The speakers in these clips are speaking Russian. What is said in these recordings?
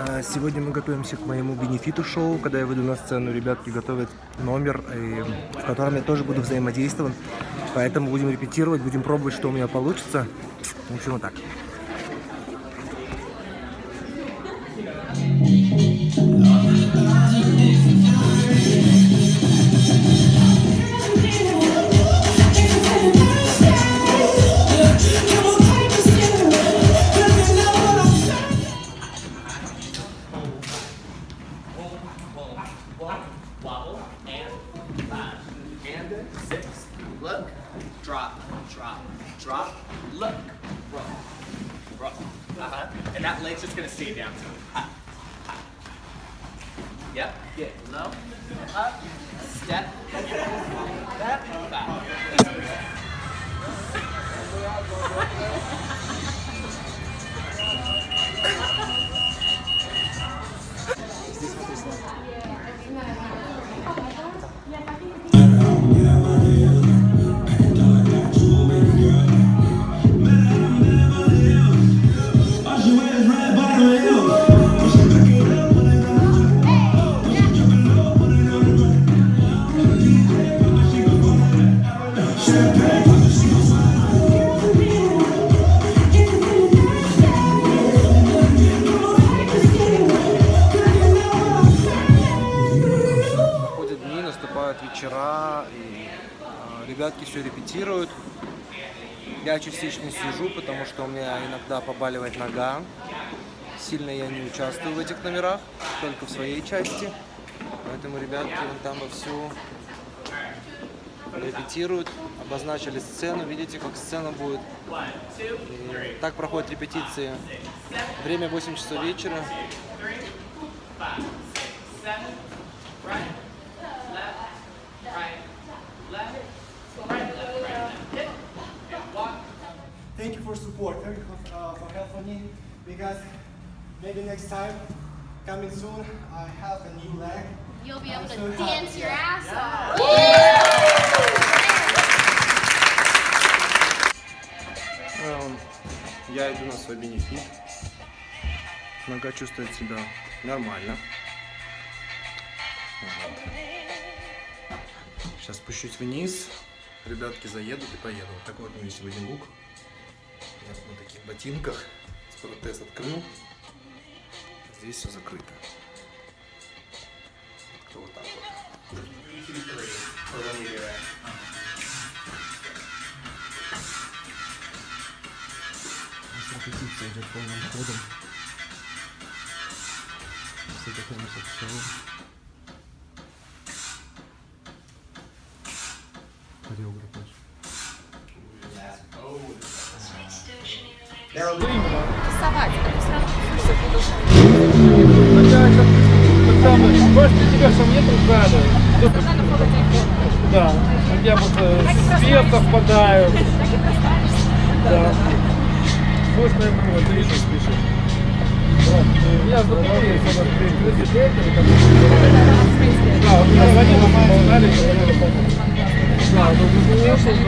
А, Сегодня мы готовимся к моему бенефиту-шоу, когда я выйду на сцену. Ребятки готовят номер, в котором я тоже буду взаимодействовать. Поэтому будем репетировать, будем пробовать, что у меня получится. В общем, вот так. wobble, and five, and six. Look, drop, drop, drop, look, roll, roll. Uh-huh. And that leg's just gonna stay down. Yep, get low, up, step, step, back. Is this what this like? Gimana? Oh, ya, pasti наступают вечера, и а, ребятки все репетируют. Я частично сижу, потому что у меня иногда побаливает нога. Сильно я не участвую в этих номерах, только в своей части. Поэтому ребятки вон там вовсю репетируют, обозначили сцену. Видите, как сцена будет. И так проходят репетиции. Время 8 часов вечера. Thank you for support. Thank you for, uh, for helping me because maybe next time, coming soon, I have a new leg. You'll be able I'm to so dance happy. your ass off. Эм, Я иду на свой бенефит. Нога чувствует себя нормально. Вот. Сейчас спущусь вниз. Ребятки заедут и поеду. Вот такой вот у меня сегодня лук. Я на таких ботинках. С протез открыл. Здесь все закрыто. Как-то вот так вот. Репетиция идет полным ходом. Все готовимся к шоу. Рисовать. Это что. Да, я свет совпадаю. Да. Э, Я с президентами, как Да, вот я звонил, мы болтали, Да, ну, ну, очень,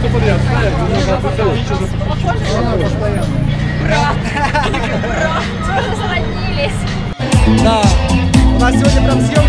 все подряд, ну, бы, да, ничего за- Тоже сроднились. Да, у нас сегодня прям съемки,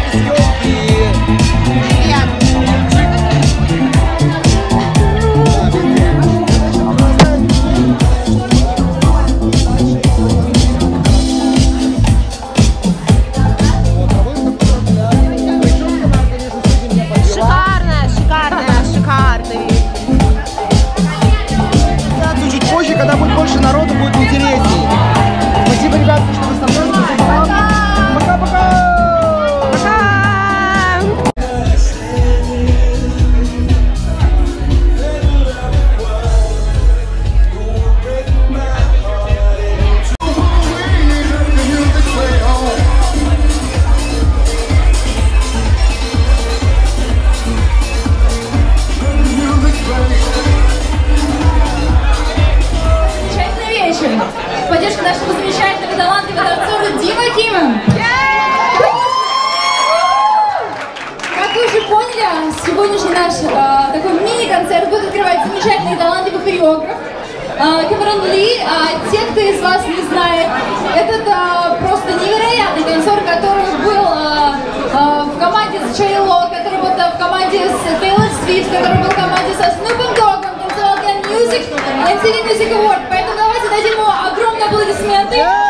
А, Кэмерон Ли, а, те, кто из вас не знает, этот а, просто невероятный танцор, который был в команде с Чейло, который был в команде с Тейлор Свифт, который был в команде со Снупом Догом, танцевал для Music, MTV Music Award. Поэтому давайте дадим ему огромные аплодисменты.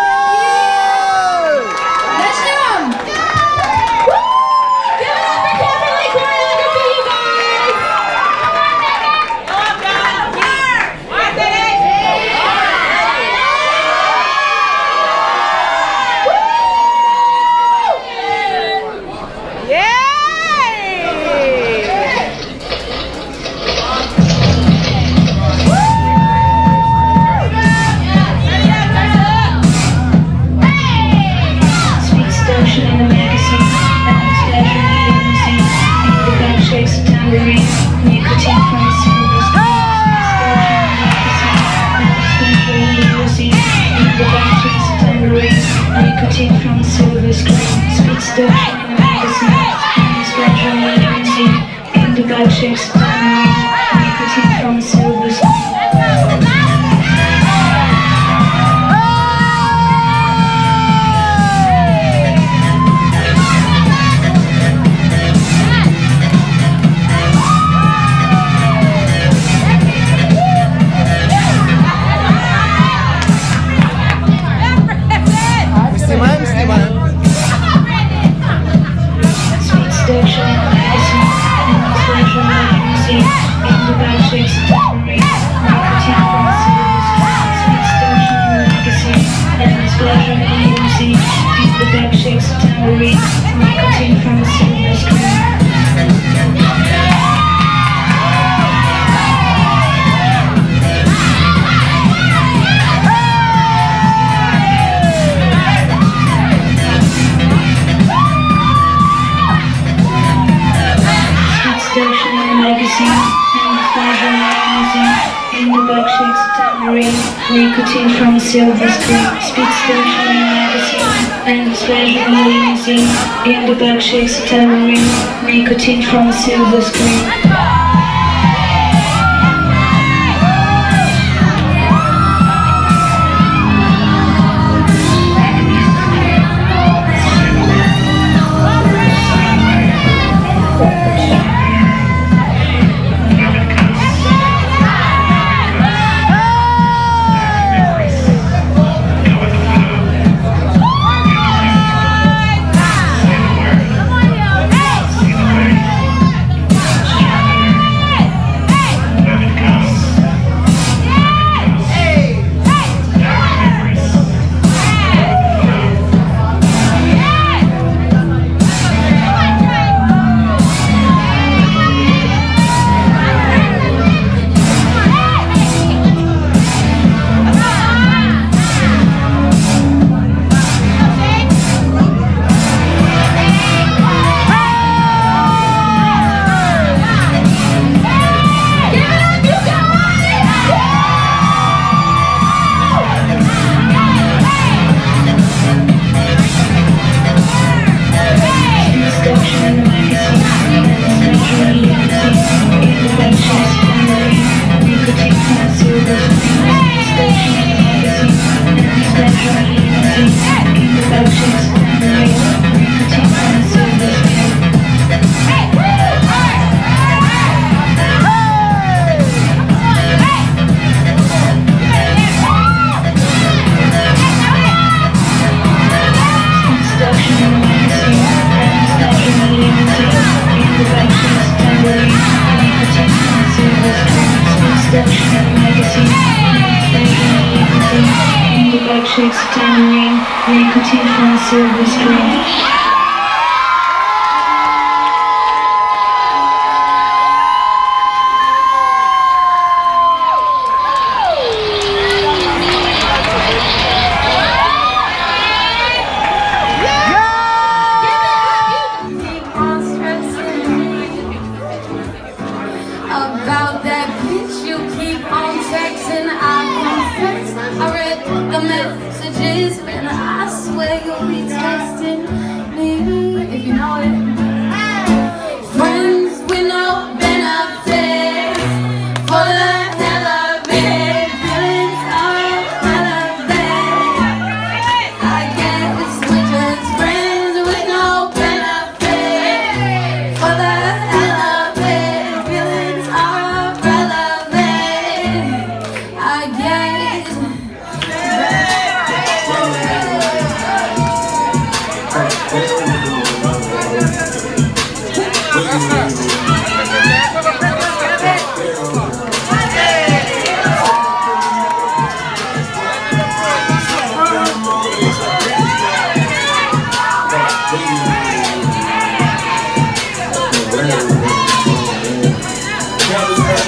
Silver screen, speed station, the magazine and treasure in the museum in the Berkshire Terrarium, nicotine from silver screen. January, nicotine from silver screen.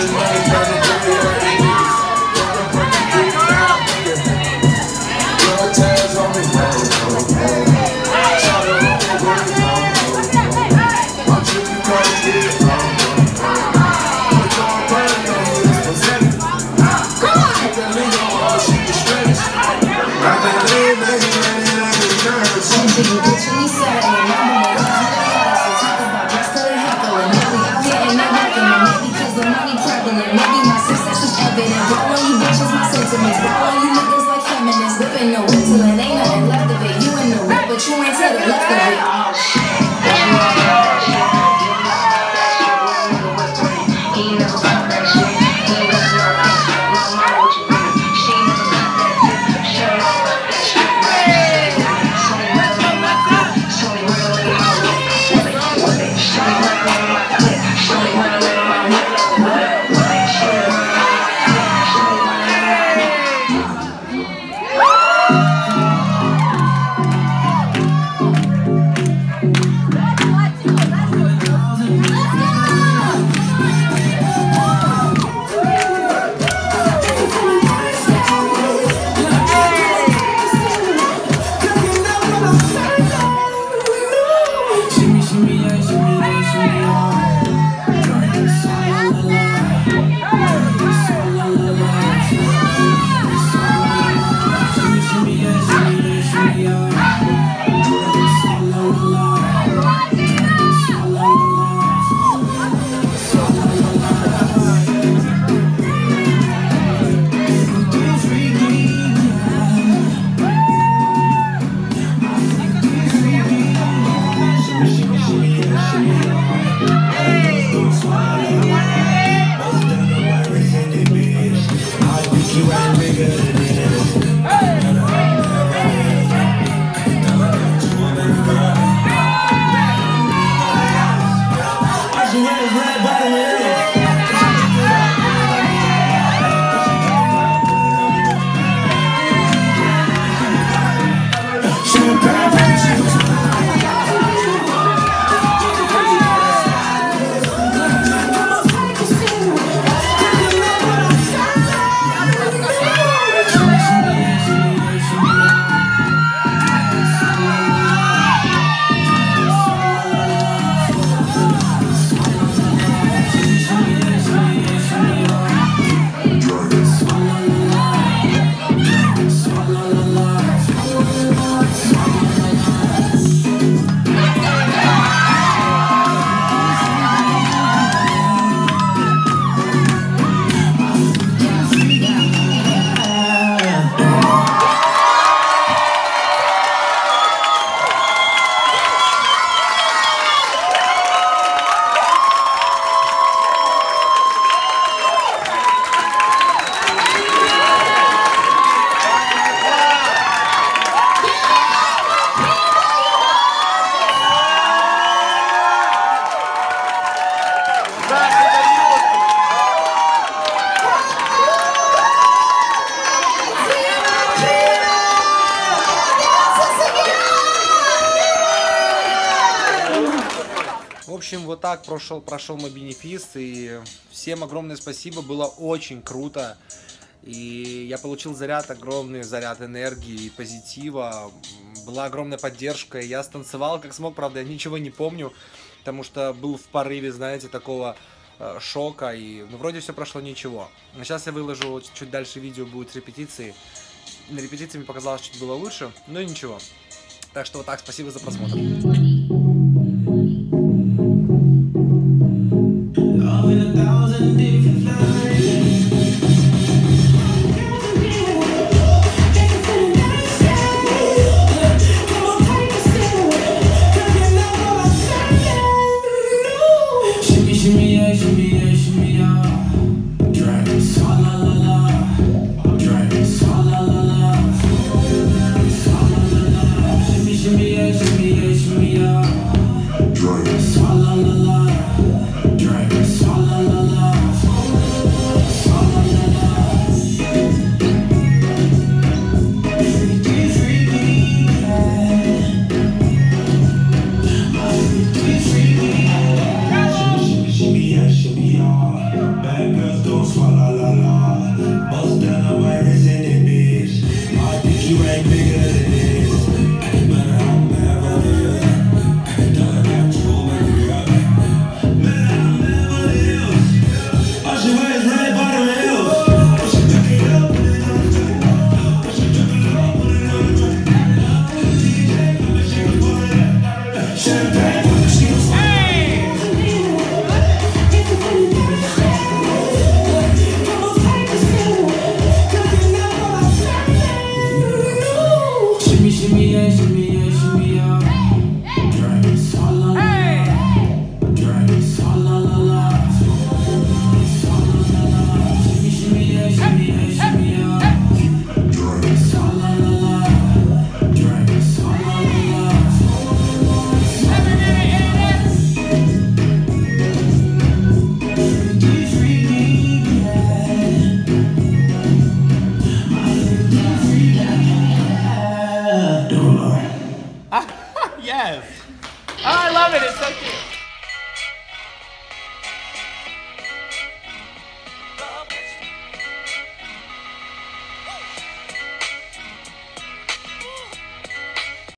Everybody так прошел, прошел мой бенефис. И всем огромное спасибо, было очень круто. И я получил заряд, огромный заряд энергии и позитива. Была огромная поддержка. Я станцевал как смог, правда, я ничего не помню, потому что был в порыве, знаете, такого э, шока. И ну, вроде все прошло ничего. Но сейчас я выложу, чуть дальше видео будут репетиции. На репетиции мне показалось, чуть было лучше, но ничего. Так что вот так, спасибо за просмотр.